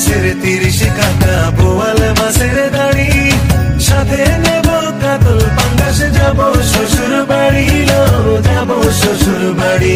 মাসের তিরিশ কাটা বোয়াল, মাসের দাড়ি। সাথে নেব কাতল, পাঙ্গাসে যাব শ্বশুর বাড়ি যাব শ্বশুর বাড়ি